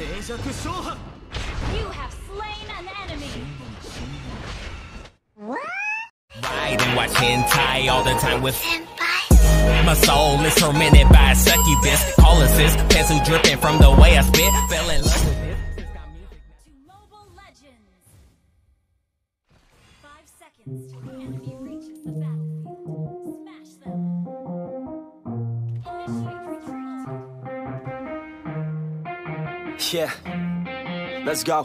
You have slain an enemy! Riding, watch hentai all the time with My soul is tormented by a succubus Call assist, pants who dripping from the way I spit. Fell in love with To Mobile Legends. Five seconds Yeah, let's go.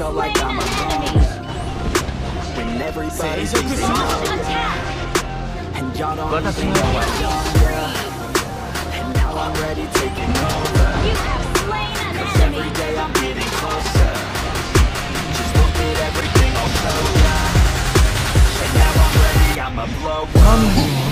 Felt like I'm alone. When everybody thinks they know. And y'all don't even know I know ya. And now I'm ready taking over. You have slain an Cause every enemy. day I'm getting closer. Just look at everything I'll show ya. And now I'm ready, I'ma blow up.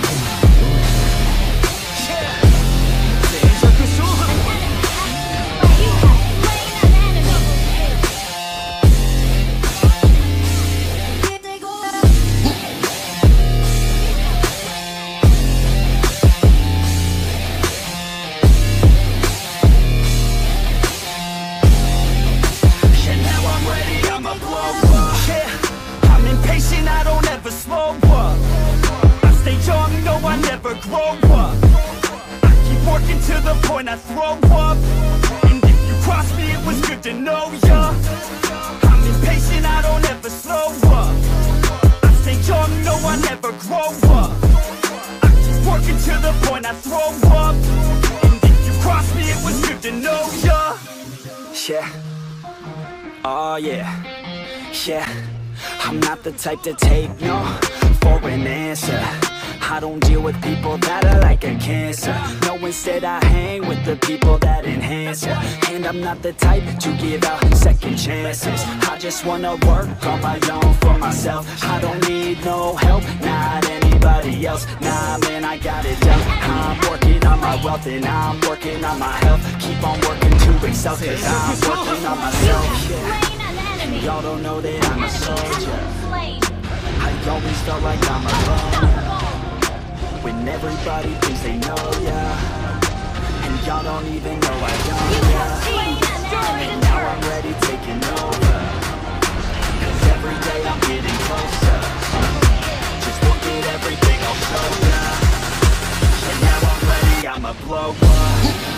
Point I throw up. And if you cross me, it was good to know ya. I'm impatient, I don't ever slow up. I stay young, no, I never grow up. I keep working to the point I throw up. And if you cross me, it was good to know ya. Yeah. Oh yeah, yeah I'm not the type to take no for an answer I don't deal with people that are like a cancer instead I hang with the people that enhance ya. And I'm not the type to give out second chances. I just wanna work on my own for myself. I don't need no help, not anybody else. Nah, man, I got it done I'm working on my wealth and I'm working on my health. Keep on working to excel cause I'm working on myself. Y'all don't know that I'm a soldier. I always felt like I'm alone When everybody thinks they know ya. And y'all don't even know I You don't have ya. slain an enemy. And now I'm ready taking over. Cause every day I'm getting closer. Just look at everything I'll show ya. And now I'm ready, I'ma blow up